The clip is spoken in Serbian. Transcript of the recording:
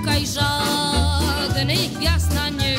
muka i žad, jasna nje